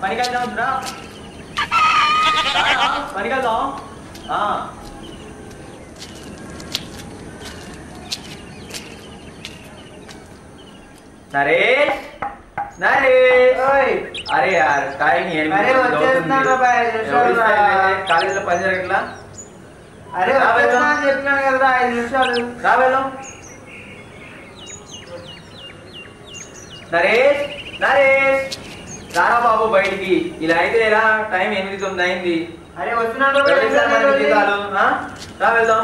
पानी निकल जाओ इंदिरा पानी निकल जाओ हाँ नरेश नरेश अरे यार काय नाही अरे वचेस ना बाबा कालेजला पंजा घेतला अरे वचेस ना घेतला करता आहे का बेलो नरेश नरेश రారా బయటికి. ఇలా అయితే ఎలా? టైం ఎనిమిది తొమ్మిది అయింది. అరే వస్తున్నాను రా వెళ్దాం.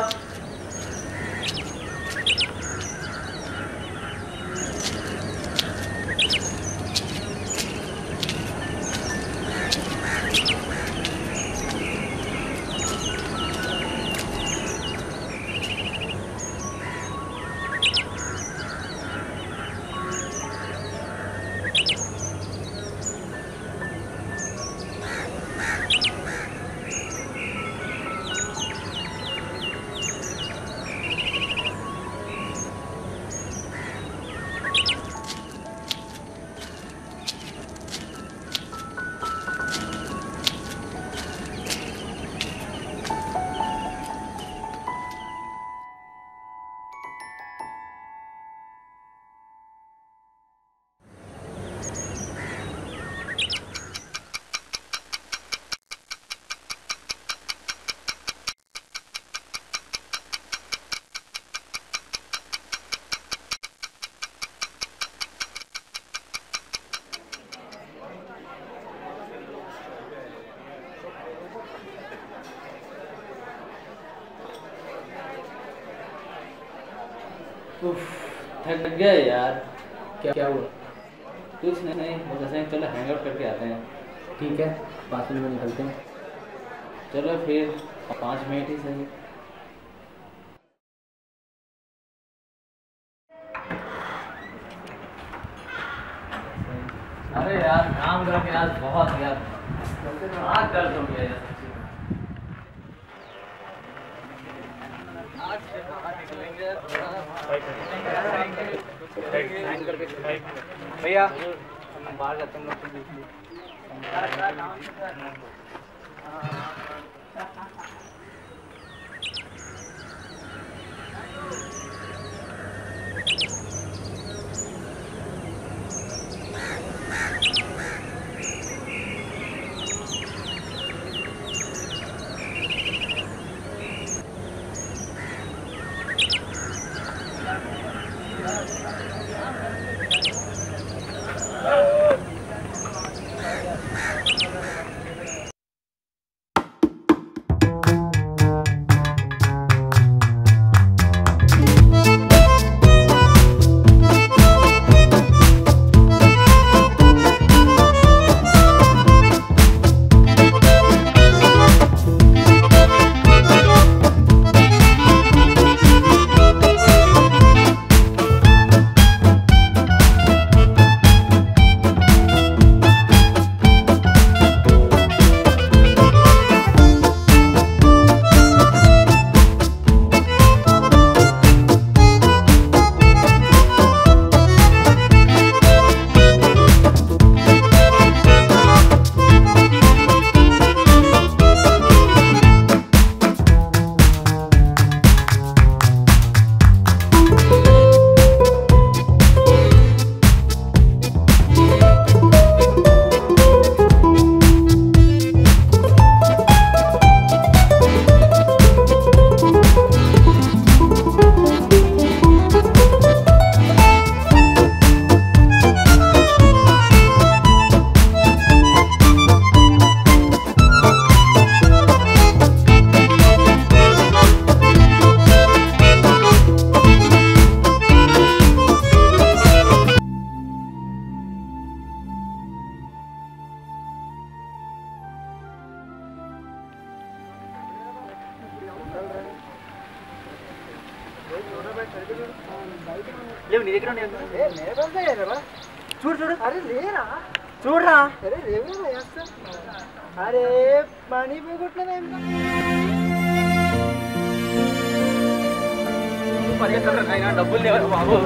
उफ, थक गया यार। क्या क्या हुआ? कुछ नहीं नहीं बस ऐसे चलो हैंग आउट करके आते हैं। ठीक है पाँच मिनट में निकलते हैं। चलो फिर पाँच मिनट ही सही। अरे यार काम करके आज बहुत यार। आग दर्द हो गया यार सच्ची में। आज से बाहर निकलेंगे थोड़ा भैया बाहर जाते हैं लोग పరిగెత్తరా డబ్బులు లేవు బాబు.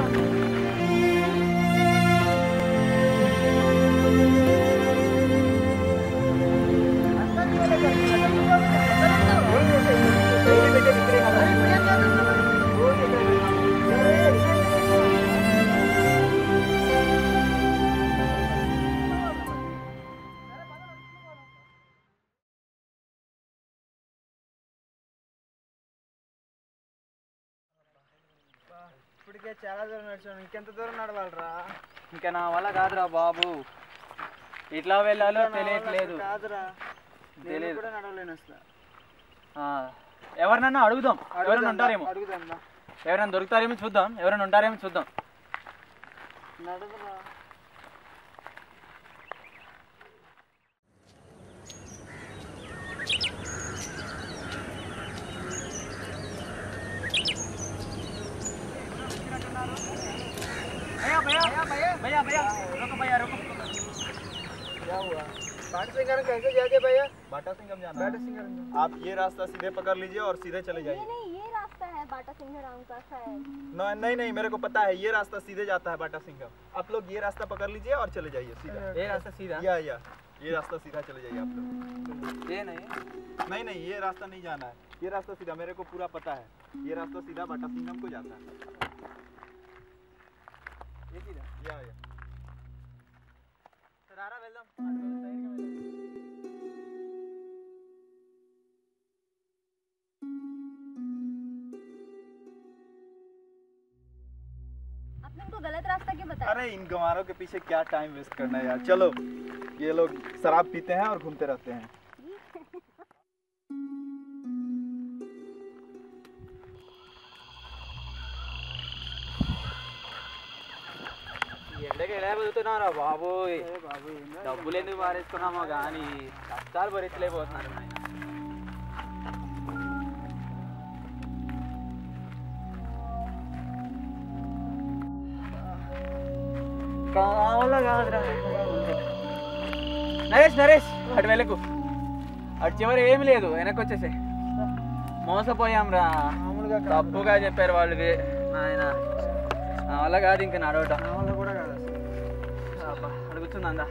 ఇప్పటికే చాలా దూరం నడిచాను. ఇంకెంత దూరం నడవాలరా? ఇంకా నా వల్ల కాదురా బాబు. ఇట్లా వెళ్ళాలో తెలియట్లేదు. కాదురా. నేను తెలియదు. కూడా నడవలేను అసలు. ఆ, ఎవరినన్నా అడుగుదాం. ఎవరైనా ఉంటారేమో. అడుగుదాం. ఎవరైనా దొరుకుతారేమో చూద్దాం. ఎవరైనా ఉంటారేమో చూద్దాం. నడవరా? बाटा सिंगम जाना बाटा सिंगम आप ये रास्ता सीधे पकड़ लीजिए और सीधे चले जाइए। नहीं बाटा सिंगम नहीं नहीं मेरे को पता है ये रास्ता सीधे जाता है बाटा सिंह आप लोग ये रास्ता पकड़ लीजिए और चले जाइए सीधा। ये रास्ता सीधा? या या ये रास्ता सीधा चले जाइए आप लोग। ये नहीं नहीं नहीं ये रास्ता नहीं जाना है। ये रास्ता सीधा मेरे को पूरा पता है। ये रास्ता सीधा बाटा सिंह को जाता है। ये सीधा? या या। आपने उनको गलत रास्ता क्यों बताया अरे इन गंवारों के पीछे क्या टाइम वेस्ट करना है यार चलो ये लोग शराब पीते हैं और घूमते रहते हैं ఈ ఎండకి ఎలా వెళ్తున్నారా బాబోయ్ డబ్బులు ఎందుకు పారేసుకున్నామో కానీ కష్టాలు భరించలేకపోతున్నారు నాయన కావాలా కాదురా. నరేష్ నరేష్. అటు వెళ్ళకు అటు చివరి ఏమి లేదు. వెనక్కి వచ్చేసే. మోసపోయాం రా. తప్పుగా చెప్పారు వాళ్ళు నాయన. నా వల్ల కాదు ఇంకా నడవటం. మామూలుగా కూడా కాదు అడుగుతుందా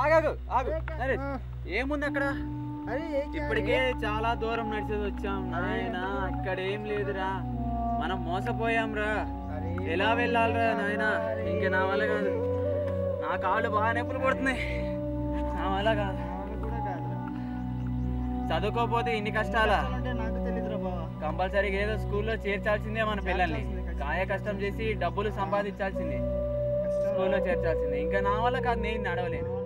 ఆగాగు ఆగు. నరేష్ ఏముంది అక్కడ? ఇప్పటికే చాలా దూరం నడిచేది వచ్చాం నాయన. అక్కడ ఏం లేదురా. మనం మోసపోయాం రా అరే ఎలా వెళ్ళాలిరా నాయన? ఇంక నా వల్ల కాదు. నా కాళ్ళు బాగా నొప్పులు పడుతున్నాయి నా వల్ల కాదు. చదువుకోపోతే ఇన్ని కష్టాలా? కంపల్సరీగా ఏదో స్కూల్లో చేర్చాల్సిందే మన పిల్లల్ని. కాయ కష్టం చేసి డబ్బులు సంపాదించాల్సిందే. స్కూల్లో చేర్చాల్సిందే. ఇంకా నా వల్ల కాదు నేను నడవలేను.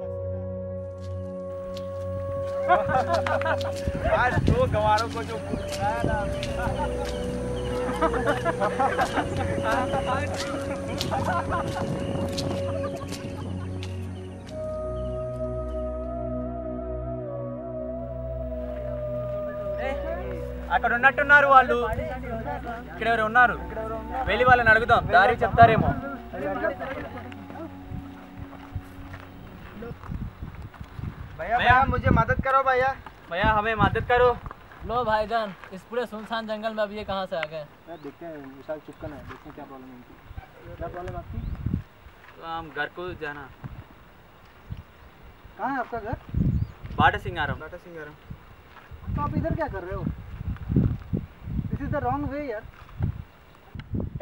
आज दो गंवारों को जो घुसाया ना అక్కడ ఉన్నట్టున్నారు వాళ్ళు ఇక్కడ ఎవరు ఉన్నారు వెళ్ళి వాళ్ళని అడుగుదాం దారి చెప్తారేమో भैया भैया। मुझे मदद करो भैया। भैया हमें मदद करो। लो भाईजान इस पूरे सुनसान जंगल में अब ये कहाँ से आ गए? देखते हैं विशाल चुपकन है देखते हैं क्या प्रॉब्लम है इनकी। क्या प्रॉब्लम आपकी? तो हम घर को जाना। कहाँ है आपका घर? बाटा सिंगारम। बाटा सिंगारम। तो आप इधर क्या कर रहे हो? This is the wrong way यार।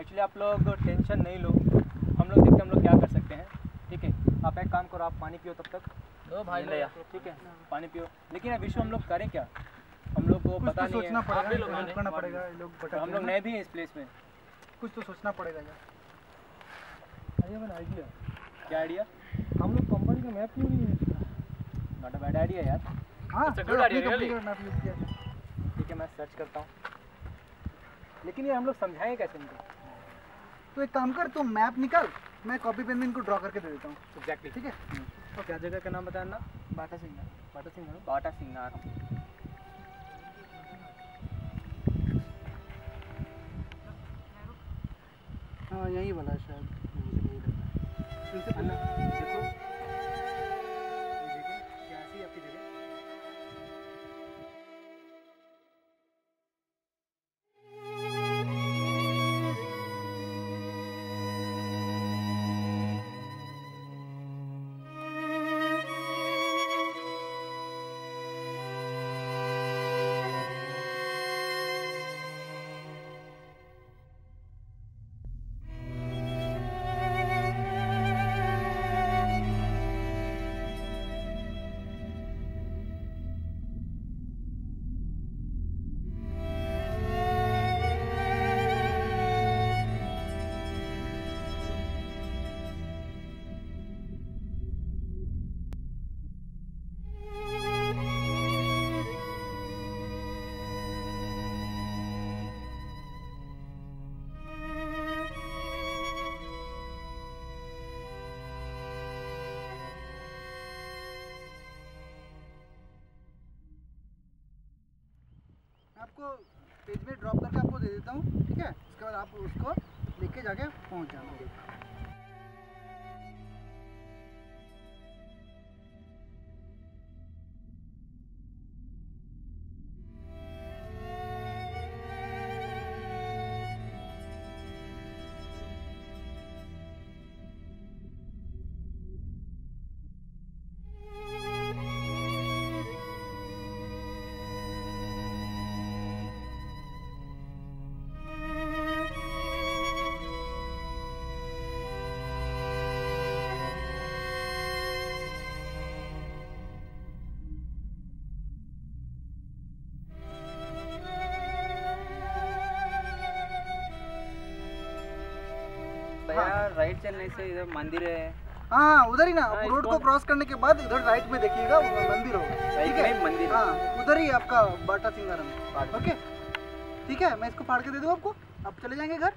एक्चुअली आप लोग टेंशन नहीं लो। हम लोग देखते हम लोग क्या कर सकते हैं। ठीक है आप एक काम करो आप पानी पियो तब तक। लो भाई ले लो। ठीक है पानी पियो। लेकिन अब विश्व हम लोग करें क्या? हम लोग को पता नहीं है। लोग हेल्प करना पड़ेगा ये लोग तो हम लोग नए भी हैं इस प्लेस में। कुछ तो सोचना पड़ेगा यार। अरे मैंने आइडिया क्या आइडिया हम लोग कंपनी का मैप क्यों नहीं नॉट अ बैड आइडिया यार। हाँ यूज़ किया। था। ठीक है मैं सर्च करता हूँ। लेकिन ये हम लोग समझाएँ कैसे इनको? तो एक काम कर तू मैप निकाल मैं कॉपी पेन में इनको ड्रॉ करके दे देता हूँ। एग्जैक्टली ठीक है? तो क्या जगह का नाम बताना बाटा सिंगार। बाटा सिंह बाटा सिंगार हाँ। यही वाला शायद। आपको पेज में ड्रॉप करके आपको दे देता हूँ, ठीक है? उसके बाद आप उसको लेके जाके पहुँच जाना। राइट चलने से इधर मंदिर है। हाँ उधर ही ना हाँ, रोड को क्रॉस करने के बाद इधर राइट में देखिएगा मंदिर हो ठीक है? मंदिर। हाँ उधर ही आपका बाटा सिंगारम। ओके? ठीक है मैं इसको फाड़ के दे दूँ आपको? आप चले जाएँगे घर?